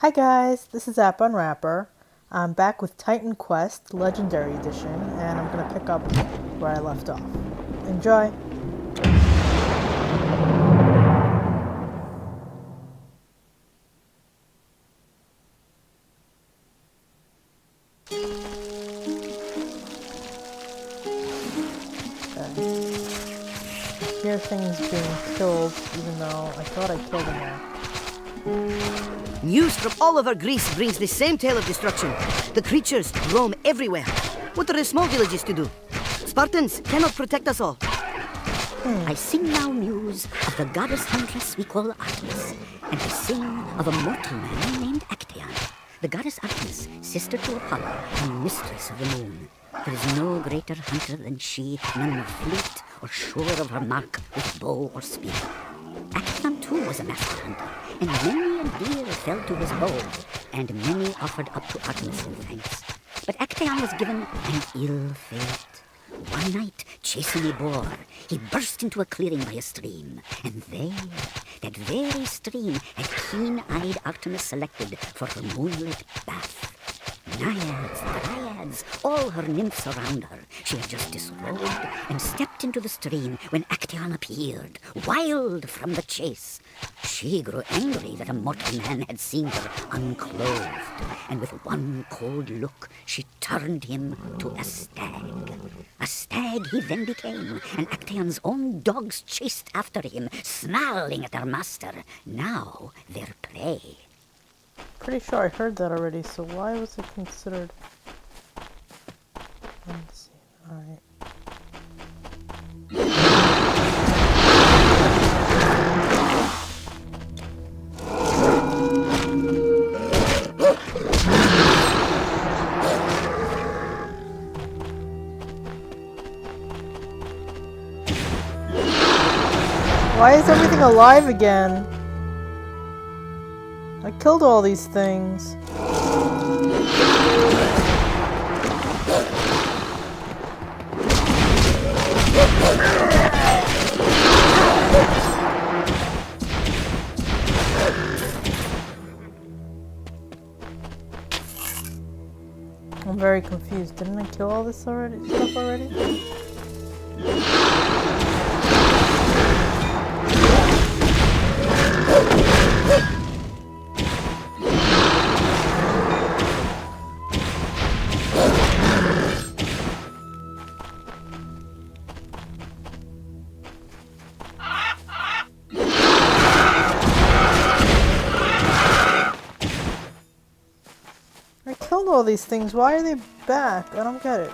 Hi guys, this is App Unwrapper. I'm back with Titan Quest Legendary Edition, and I'm gonna pick up where I left off. Enjoy! Okay. I hear things being killed, even though I thought I killed them all. News from all over Greece brings the same tale of destruction. The creatures roam everywhere. What are the small villages to do? Spartans cannot protect us all. Hmm. I sing now news of the goddess huntress we call Artemis, and I sing of a mortal man named Actaeon. The goddess Artemis, sister to Apollo and mistress of the moon. There is no greater hunter than she, none more fleet or sure of her mark with bow or spear. Actaeon too was a master hunter, and many a deer fell to his bow, and many offered up to Artemis in thanks. But Actaeon was given an ill fate. One night, chasing a boar, he burst into a clearing by a stream, and there, that very stream had keen-eyed Artemis selected for her moonlit bath. Naiads, all her nymphs around her. She had just disrobed and stepped into the stream when Actaeon appeared, wild from the chase. She grew angry that a mortal man had seen her unclothed, and with one cold look she turned him to a stag. A stag he then became, and Actaeon's own dogs chased after him, snarling at their master, now their prey. Pretty sure I heard that already, so why was it considered? Why is everything alive again? I killed all these things. I'm very confused. Didn't I kill all this already? Stuff already? These things. Why are they back? I don't get it.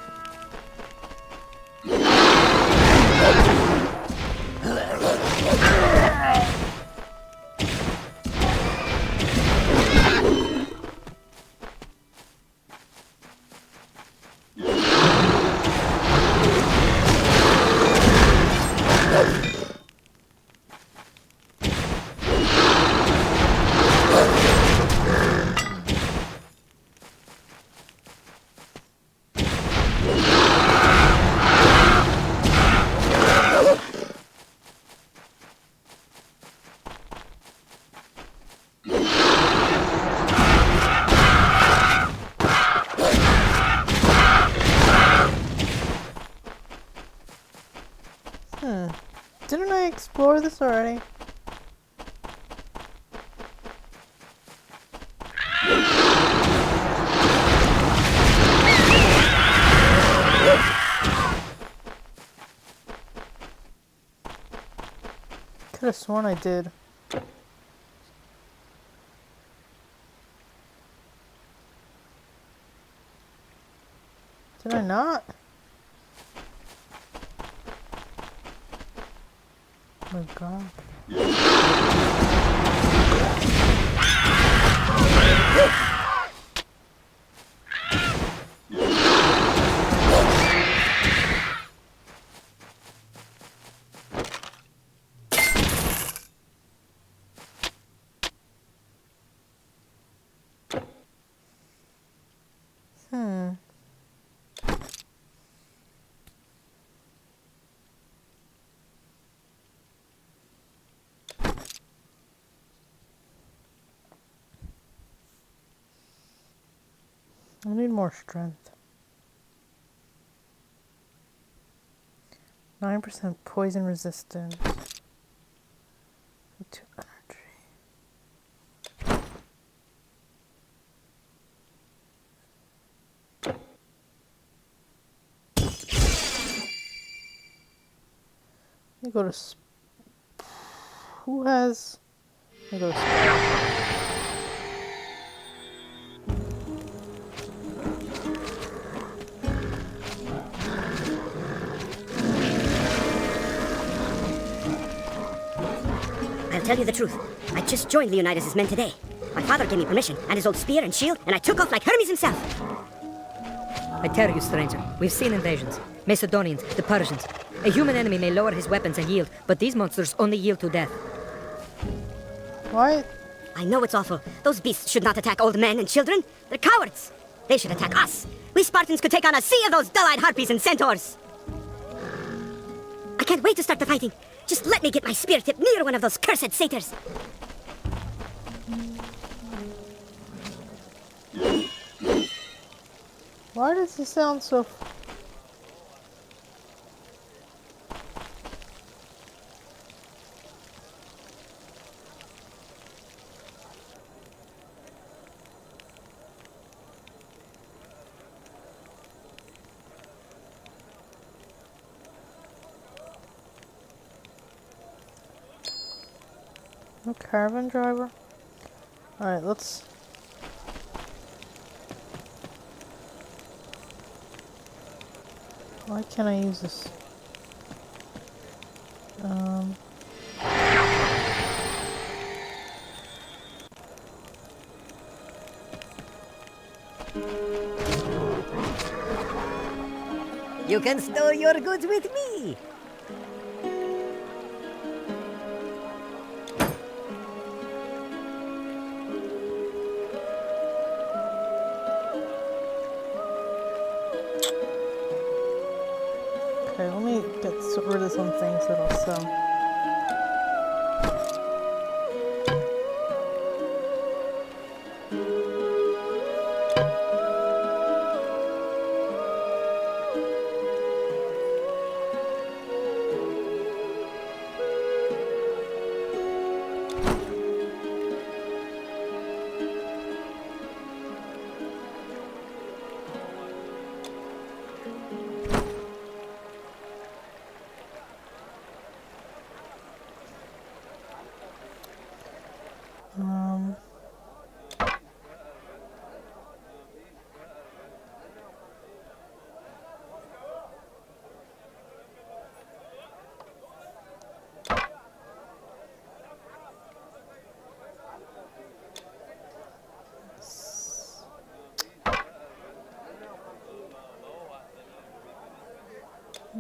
This already? Could have sworn I did. Did I not? My god. Hmm. I need more strength. 9% poison resistance. Go to. Who has. Go to. Tell you the truth. I just joined Leonidas' men today. My father gave me permission, and his old spear and shield, and I took off like Hermes himself. I tell you, stranger, we've seen invasions. Macedonians, the Persians. A human enemy may lower his weapons and yield, but these monsters only yield to death. What? I know it's awful. Those beasts should not attack old men and children. They're cowards. They should attack us. We Spartans could take on a sea of those dull-eyed harpies and centaurs. I can't wait to start the fighting. Just let me get my spear tip near one of those cursed satyrs. Why does this sound so. Caravan driver? Alright, let's. Why can't I use this? Um. You can store your goods with me.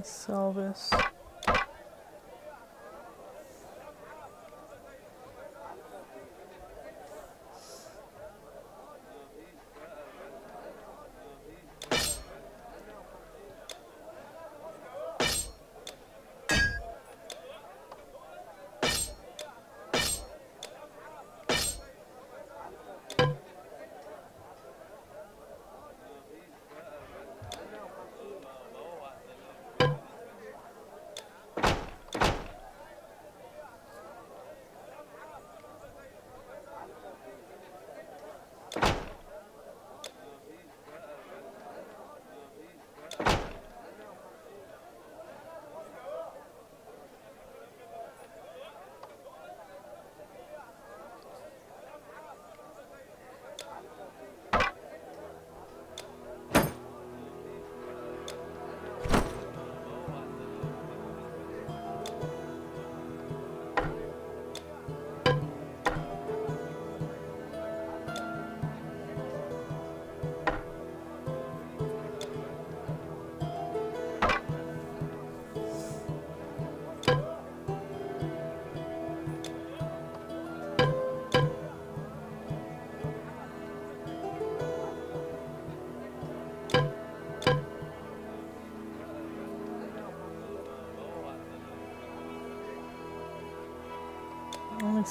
Let's this.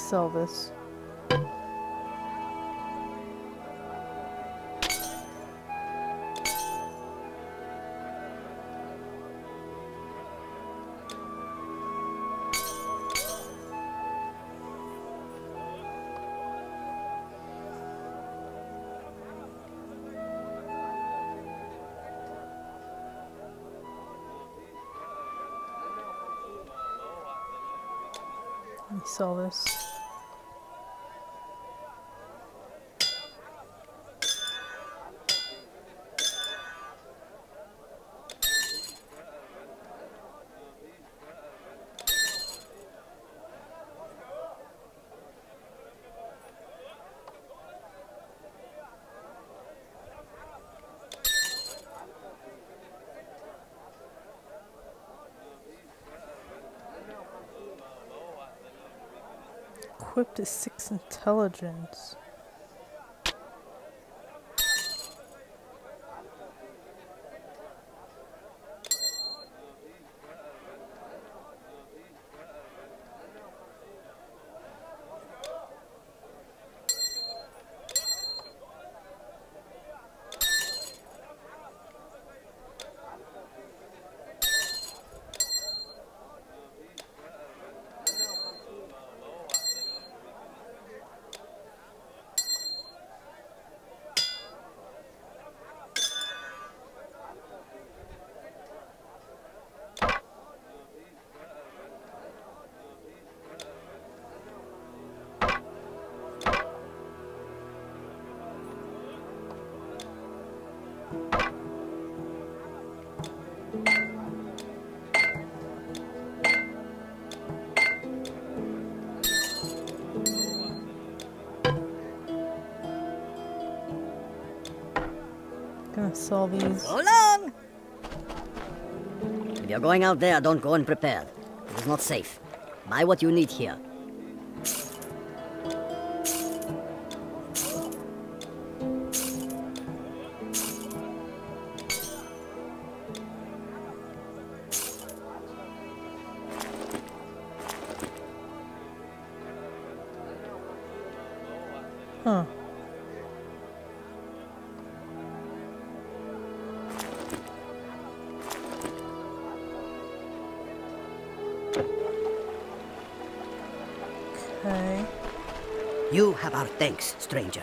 service. this. Equipped is 6 intelligence. These. So long! If you're going out there, don't go unprepared. It is not safe. Buy what you need here. Okay. You have our thanks, stranger.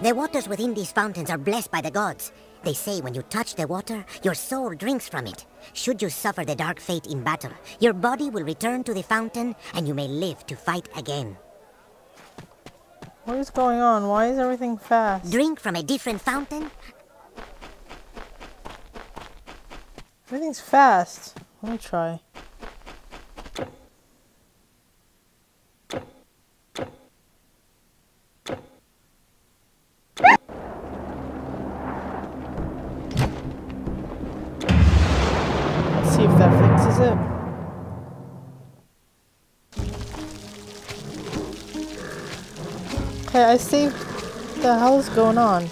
The waters within these fountains are blessed by the gods. They say when you touch the water, your soul drinks from it. Should you suffer the dark fate in battle, your body will return to the fountain and you may live to fight again. What is going on? Why is everything fast? Drink from a different fountain? Everything's fast. Let me try. Let's see if that fixes it. Okay, I saved. What the hell's going on?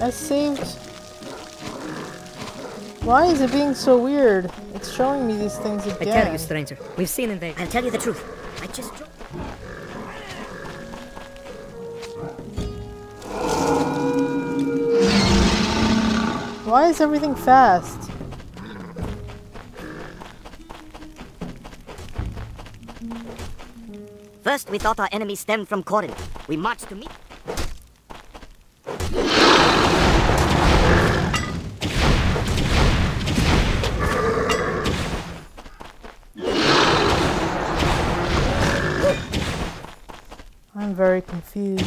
I saved. Why is it being so weird? It's showing me these things again. I tell you, stranger, we've seen invasion. I'll tell you the truth. I just. Why is everything fast? First, we thought our enemy stemmed from Corinth. We marched to meet. I'm very confused.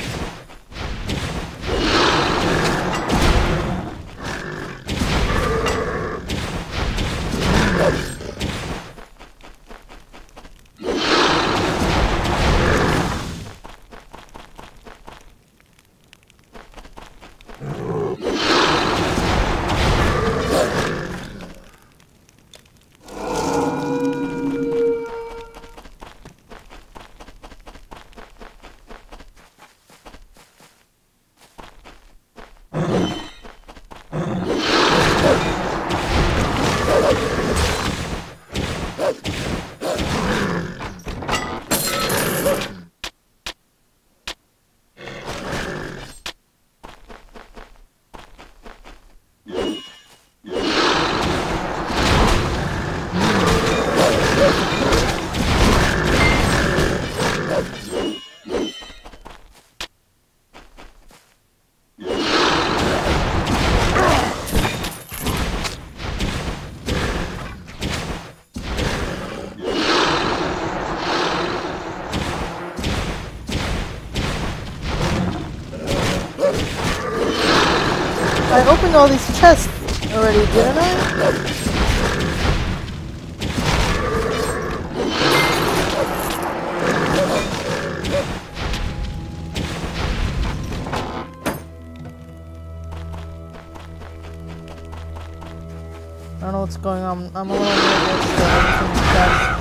Opening all these chests already, didn't I? I don't know what's going on. I'm a little nervous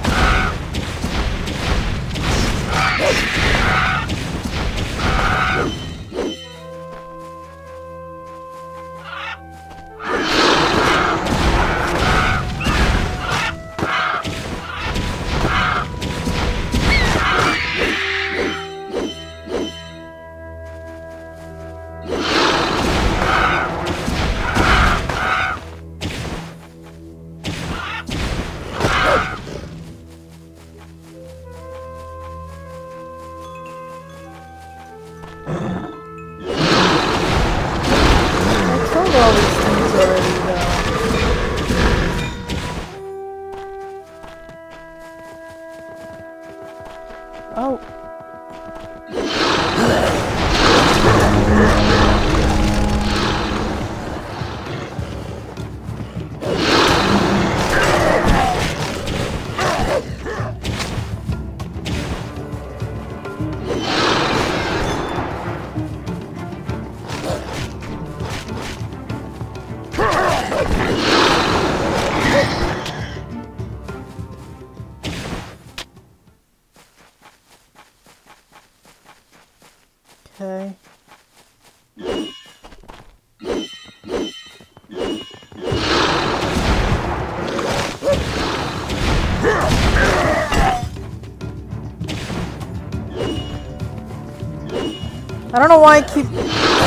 I don't know why I keep.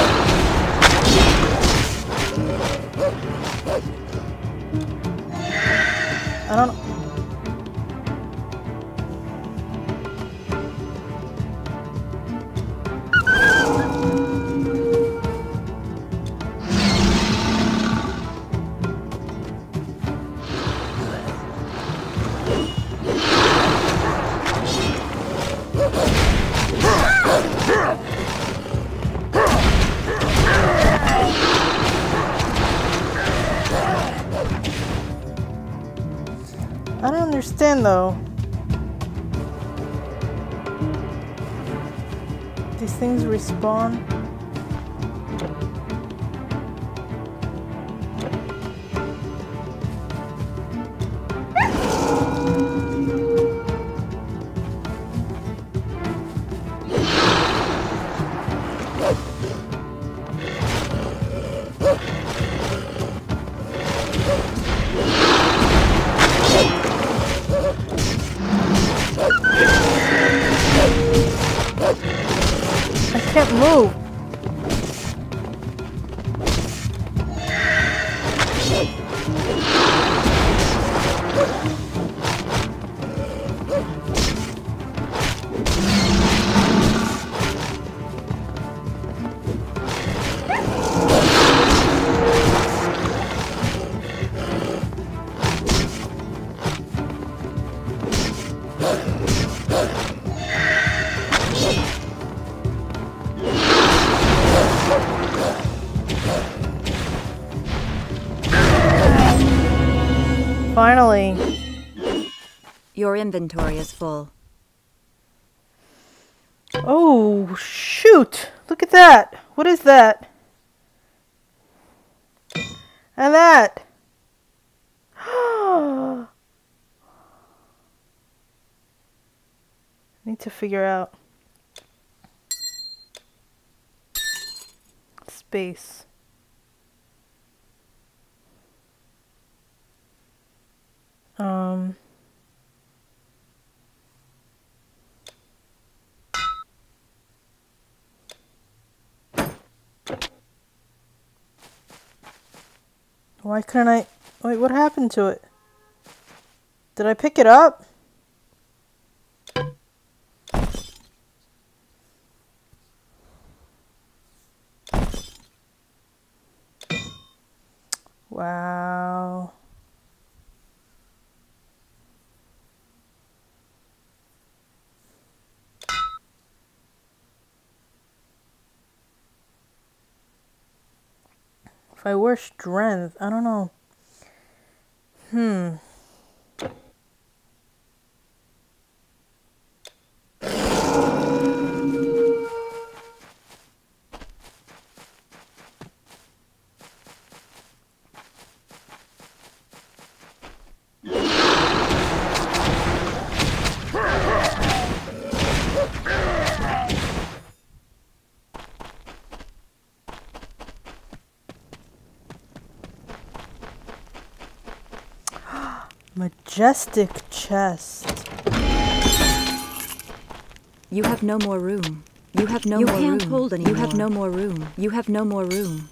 I don't understand though. These things respawn. Finally. Your inventory is full. Oh, shoot! Look at that! What is that? And that! Need to figure out space. Um. Why couldn't I? Wait, what happened to it? Did I pick it up? Wow. If I wear strength, I don't know. Hmm. Majestic chest. You have no more room. You have no more room. You can't room. hold You have no more room. You have no more room.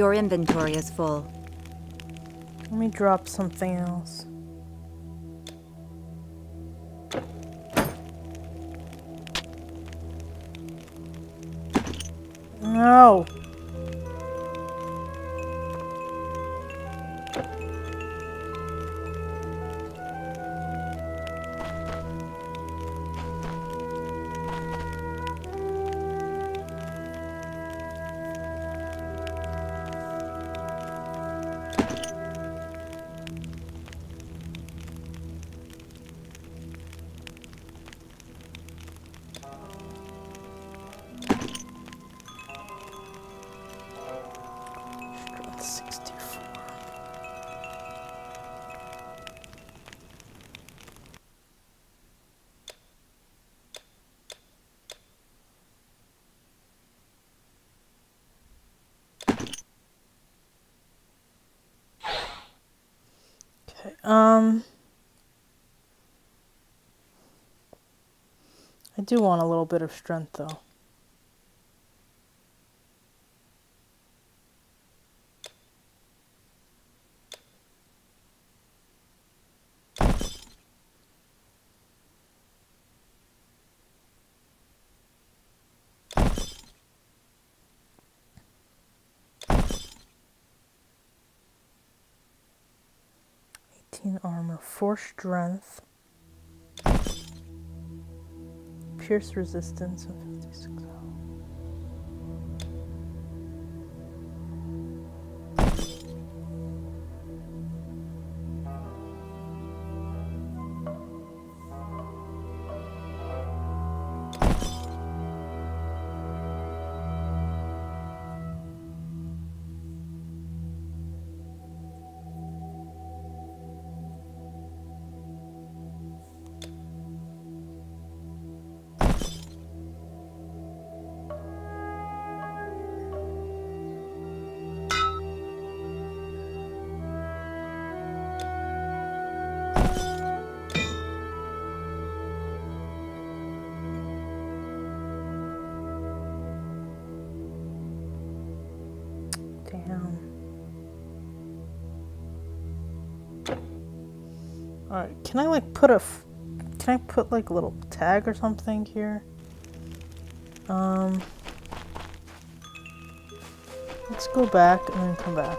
Your inventory is full. Let me drop something else. No. Um I do want a little bit of strength though. 18 armor, 4 strength, pierce resistance, and 56. Alright, can I like put a. Can I put like a little tag or something here? Um. Let's go back and then come back.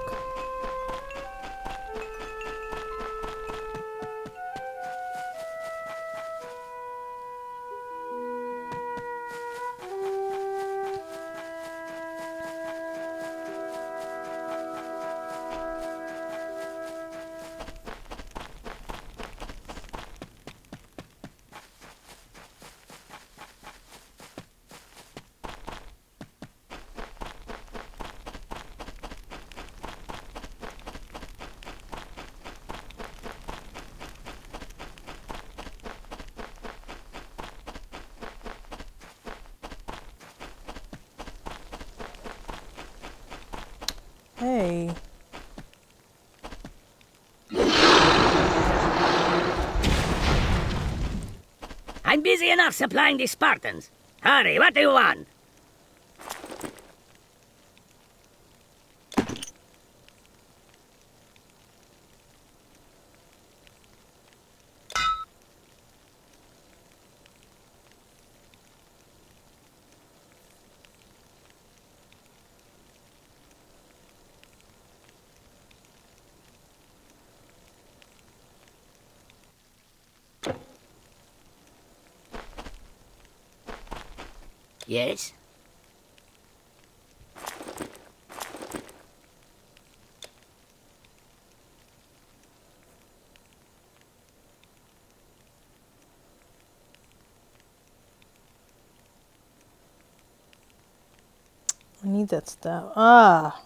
Hey. I'm busy enough supplying the Spartans. Hurry, what do you want? Yes? I need that stuff. Ah.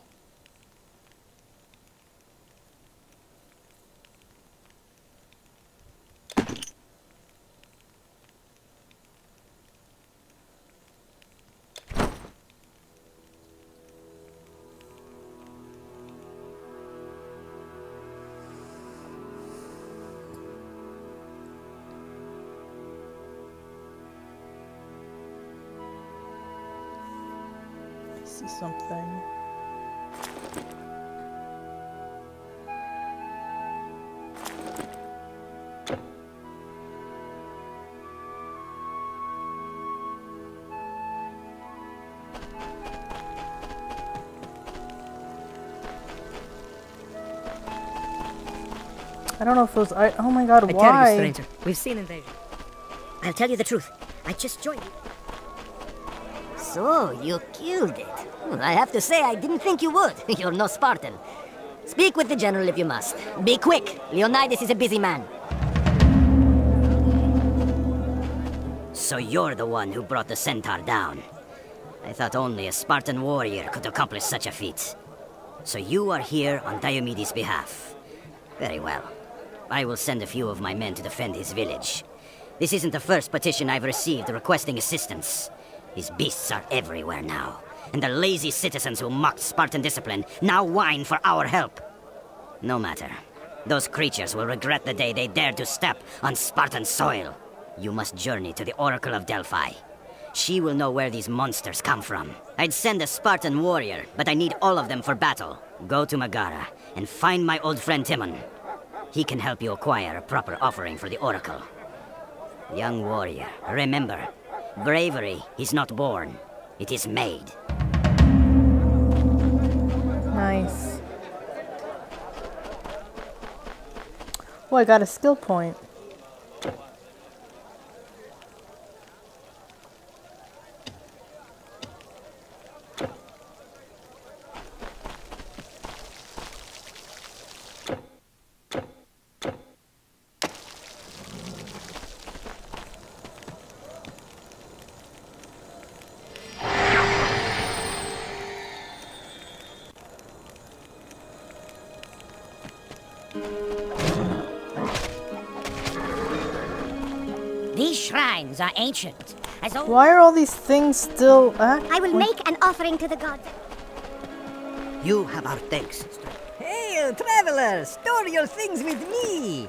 Don't know if those. I, oh my god, I tell why? you, stranger, we've seen invasion. I'll tell you the truth. I just joined you. So, you killed it. Hmm, I have to say, I didn't think you would. You're no Spartan. Speak with the general if you must. Be quick. Leonidas is a busy man. So you're the one who brought the centaur down. I thought only a Spartan warrior could accomplish such a feat. So you are here on Diomedes' behalf. Very well. I will send a few of my men to defend his village. This isn't the first petition I've received requesting assistance. His beasts are everywhere now, and the lazy citizens who mocked Spartan discipline now whine for our help. No matter. Those creatures will regret the day they dared to step on Spartan soil. You must journey to the Oracle of Delphi. She will know where these monsters come from. I'd send a Spartan warrior, but I need all of them for battle. Go to Megara and find my old friend Timon. He can help you acquire a proper offering for the Oracle. Young warrior, remember, bravery is not born, it is made. Nice. Oh, I got a skill point. Shrines are ancient. As old Why are all these things still active? I will make an offering to the gods. You have our thanks. Hail, uh, traveler! Store your things with me!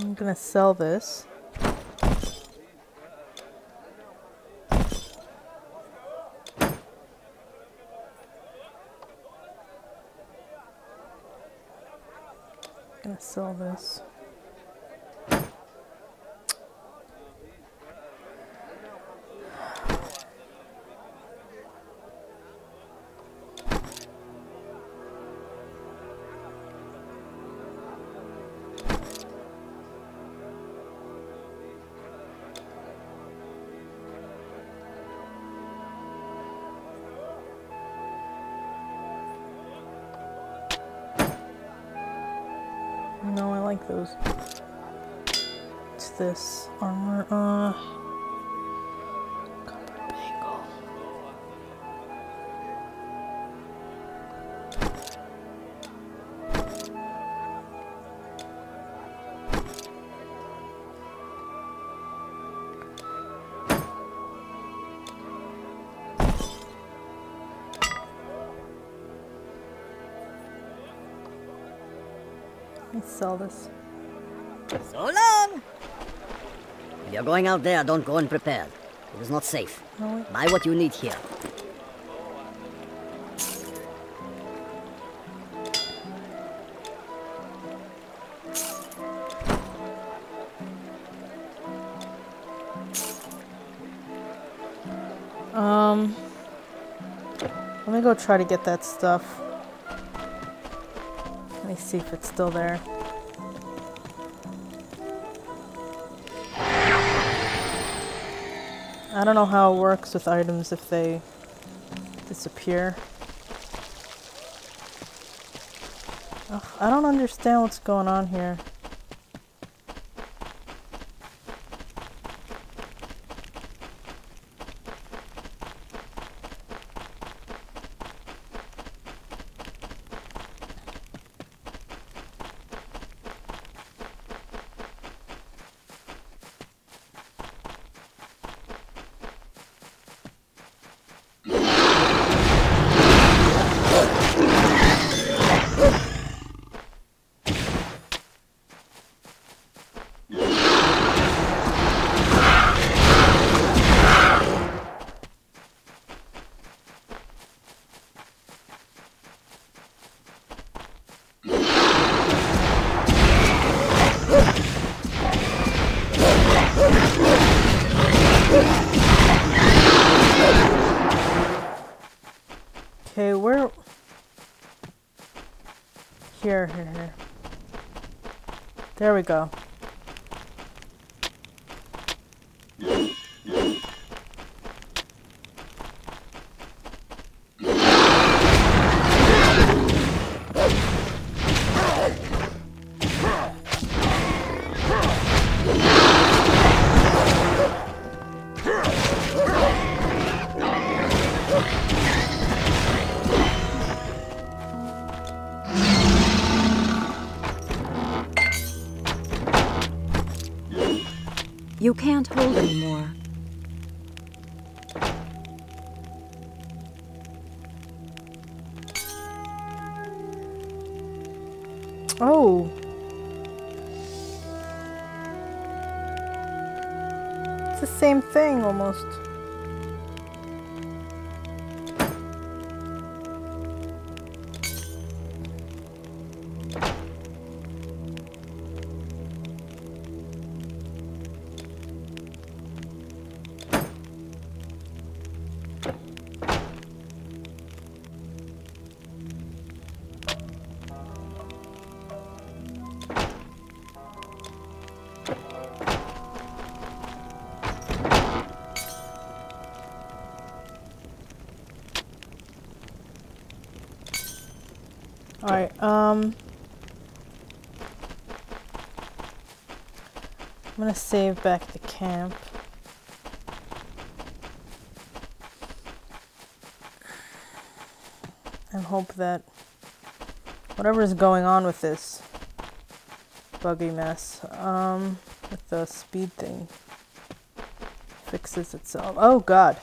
I'm gonna sell this. No, I those. What's this? Armor, uh... Sell this. You're going out there, don't go unprepared. It is not safe. No, Buy what you need here. Um, let me go try to get that stuff. Let me see if it's still there. I don't know how it works with items if they disappear. Ugh, I don't understand what's going on here. Okay, where? Here, here, here. There we go. Alright, um... I'm gonna save back the camp. And hope that whatever is going on with this buggy mess, um, with the speed thing, fixes itself. Oh god.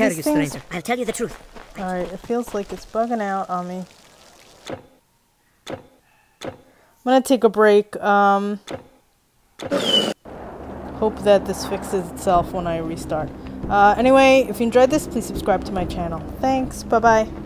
Why these you, things. stranger. I'll tell you the truth. Alright, it feels like it's bugging out on me. I'm gonna take a break. Um, hope that this fixes itself when I restart. Uh, anyway, if you enjoyed this, please subscribe to my channel. Thanks. Bye bye.